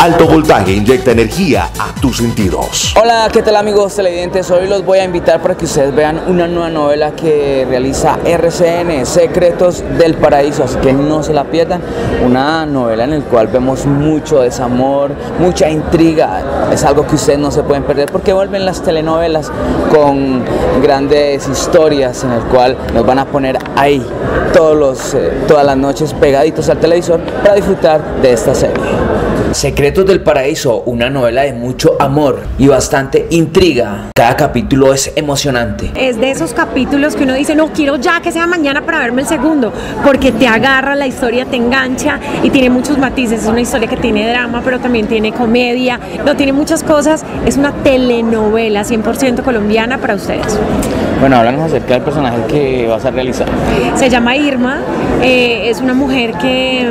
Alto voltaje inyecta energía a tus sentidos. Hola, ¿qué tal amigos televidentes? Hoy los voy a invitar para que ustedes vean una nueva novela que realiza RCN, Secretos del Paraíso, así que no se la pierdan. Una novela en la cual vemos mucho desamor, mucha intriga. Es algo que ustedes no se pueden perder porque vuelven las telenovelas con grandes historias en el cual nos van a poner ahí todos los, eh, todas las noches pegaditos al televisor para disfrutar de esta serie. Secretos del Paraíso, una novela de mucho amor y bastante intriga. Cada capítulo es emocionante. Es de esos capítulos que uno dice, no, quiero ya que sea mañana para verme el segundo, porque te agarra la historia, te engancha y tiene muchos matices. Es una historia que tiene drama, pero también tiene comedia, no tiene muchas cosas. Es una telenovela 100% colombiana para ustedes. Bueno, háblanos acerca del personaje que vas a realizar. Se llama Irma, eh, es una mujer que,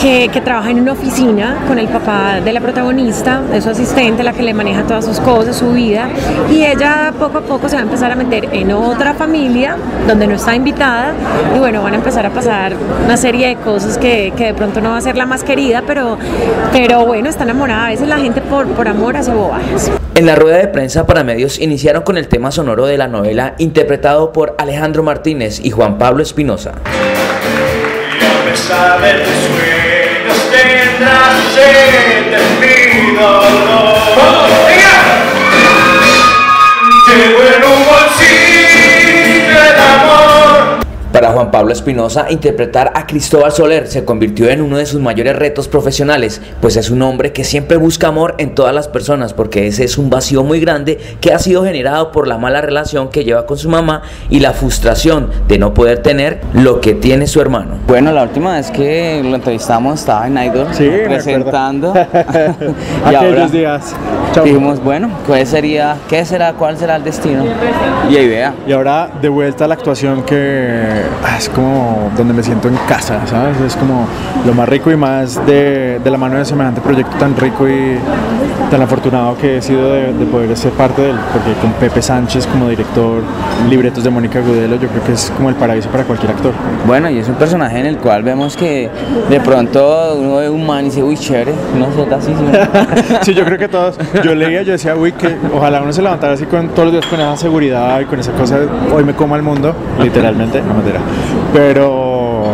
que, que trabaja en una oficina con el papá de la protagonista, de su asistente, la que le maneja todas sus cosas, su vida, y ella poco a poco se va a empezar a meter en otra familia donde no está invitada, y bueno, van a empezar a pasar una serie de cosas que, que de pronto no va a ser la más querida, pero, pero bueno, está enamorada. A veces la gente por, por amor hace bobadas. En la rueda de prensa para medios iniciaron con el tema sonoro de la novela interpretado por Alejandro Martínez y Juan Pablo Espinosa. Tendrás sed de mi dolor. Juan Pablo Espinosa, interpretar a Cristóbal Soler se convirtió en uno de sus mayores retos profesionales, pues es un hombre que siempre busca amor en todas las personas, porque ese es un vacío muy grande que ha sido generado por la mala relación que lleva con su mamá y la frustración de no poder tener lo que tiene su hermano. Bueno, la última vez que lo entrevistamos estaba en Idol Sí, presentando. y Aquellos ahora días. Chao. dijimos, bueno, ¿cuál sería, qué será, cuál será el destino? Y idea. Y ahora de vuelta a la actuación que es como donde me siento en casa, ¿sabes? Es como lo más rico y más de, de la mano de semejante proyecto tan rico y tan afortunado que he sido de, de poder ser parte de él, porque con Pepe Sánchez como director, libretos de Mónica Gudelo, yo creo que es como el paraíso para cualquier actor. Bueno, y es un personaje en el cual vemos que de pronto uno ve un man y dice, uy, chévere, no sé, así, sí. Sí, yo creo que todos. Yo leía, yo decía, uy, que ojalá uno se levantara así con todos los días con esa seguridad y con esa cosa, hoy me como al mundo, literalmente, no mentira. Pero,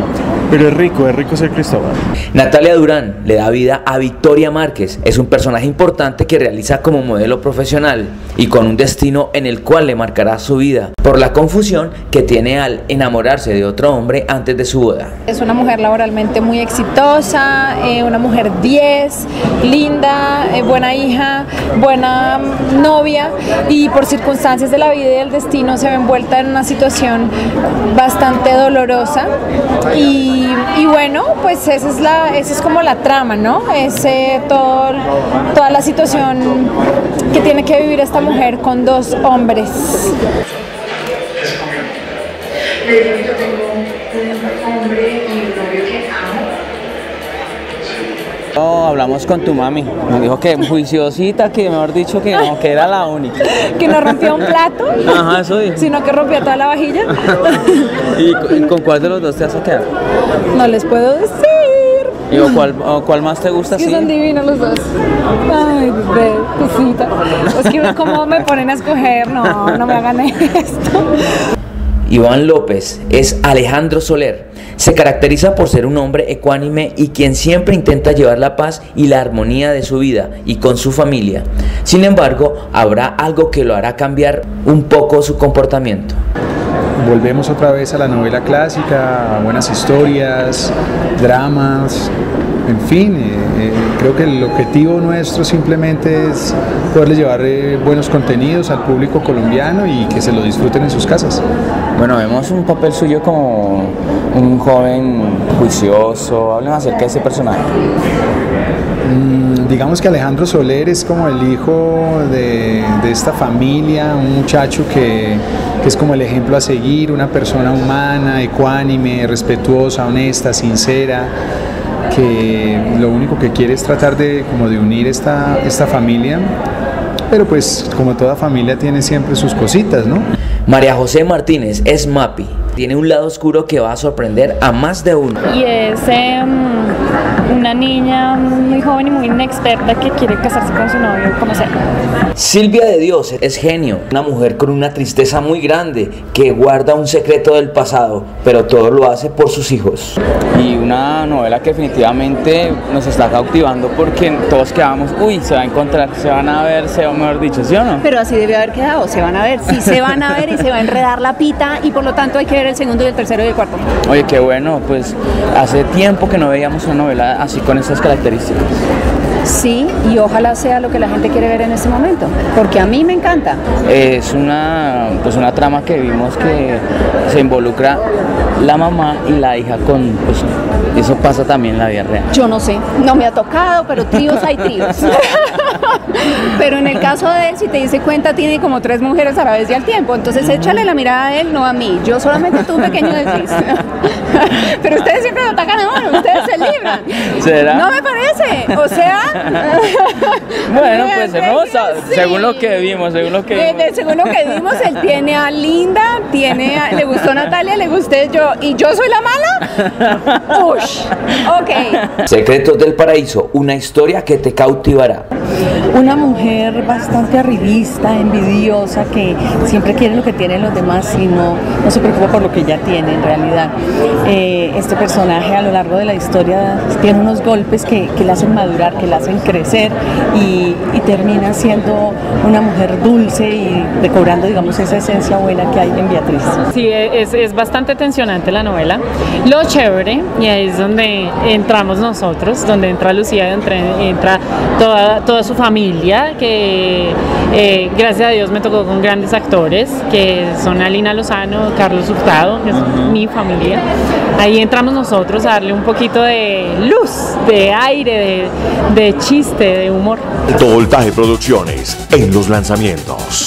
pero es rico, es rico ser Cristóbal. Natalia Durán le da vida a Victoria Márquez. Es un personaje importante que realiza como modelo profesional y con un destino en el cual le marcará su vida por la confusión que tiene al enamorarse de otro hombre antes de su boda. Es una mujer laboralmente muy exitosa, eh, una mujer 10, linda, eh, buena hija, buena mm, novia y por circunstancias de la vida y del destino se ve envuelta en una situación bastante dolorosa y, bueno, pues esa es, la, esa es como la trama, ¿no? Es todo, toda la situación que tiene que vivir esta mujer con dos hombres. yo tengo un hombre y un novio que amo. No, hablamos con tu mami. Nos dijo que juiciosita, que mejor dicho que no, que era la única. Que no rompió un plato, Ajá, eso dijo. sino que rompió toda la vajilla. ¿Y con- con cuál de los dos te vas a quedar? No les puedo decir. Digo, ¿cuál, o ¿cuál más te gusta? Es que así? son divinos los dos. Ay, bebé, cosita. Es que como me ponen a escoger, no, no me hagan esto. Iván López es Alejandro Soler. Se caracteriza por ser un hombre ecuánime y quien siempre intenta llevar la paz y la armonía de su vida y con su familia. Sin embargo, habrá algo que lo hará cambiar un poco su comportamiento. Volvemos otra vez a la novela clásica, a buenas historias, dramas, en fin, eh, eh, creo que el objetivo nuestro simplemente es poderles llevar eh, buenos contenidos al público colombiano y que se lo disfruten en sus casas. Bueno, vemos un papel suyo como un joven juicioso. Háblenos acerca de ese personaje. Mm, digamos que Alejandro Soler es como el hijo de, esta familia, un muchacho que, que es como el ejemplo a seguir, una persona humana, ecuánime, respetuosa, honesta, sincera, que lo único que quiere es tratar de, como de unir esta, esta familia, pero pues como toda familia tiene siempre sus cositas, ¿no? María José Martínez es Mapi. tiene un lado oscuro que va a sorprender a más de uno. Y es em, una niña muy joven y muy inexperta que quiere casarse con su novio, como sea. Silvia de Dios es genio, una mujer con una tristeza muy grande que guarda un secreto del pasado, pero todo lo hace por sus hijos. Y una novela que definitivamente nos está cautivando porque todos quedamos, uy, se va a encontrar, se van a ver, se va mejor dicho, ¿sí o no? Pero así debe haber quedado, se van a ver, sí se van a ver y se va a enredar la pita y por lo tanto hay que ver el segundo y el tercero y el cuarto. Oye, qué bueno, pues hace tiempo que no veíamos una novela así con estas características. Sí, y ojalá sea lo que la gente quiere ver en este momento, porque a mí me encanta. Es una, pues una trama que vimos que se involucra la mamá y la hija con, pues, eso pasa también en la vida real. Yo no sé, no me ha tocado, pero tríos hay tríos. pero en el caso de él, si te dice cuenta, tiene como tres mujeres a la vez y al tiempo. Entonces échale la mirada a él, no a mí. Yo solamente tuve un pequeño desliz. pero ustedes siempre lo atacan a uno, ustedes se libran. ¿Será? No me parece. O sea. bueno, pues hemos, según lo que vimos, según lo que Eh, vimos. de- según lo que vimos, él tiene a Linda, tiene a- le gustó Natalia, le gusté yo, y yo soy la mala. Ush, ok. Secretos del Paraíso, una historia que te cautivará. Una mujer bastante arribista, envidiosa, que siempre quiere lo que tienen los demás y no, no se preocupa por lo que ya tiene en realidad. Eh, este personaje a lo largo de la historia tiene unos golpes que, que la hacen madurar, que la hacen crecer y, y termina siendo una mujer dulce y recobrando, digamos, esa esencia buena que hay en Beatriz. Sí, es, es bastante tensionante la novela. Lo chévere, y ahí es donde entramos nosotros, donde entra Lucía, entra, entra toda, toda su familia, que eh, gracias a Dios me tocó con grandes actores, que son Alina Lozano, Carlos Hurtado, que es mi familia. Ahí entramos nosotros a darle un poquito de luz, de aire, de, de chiste, de humor. Alto Voltaje Producciones en los lanzamientos.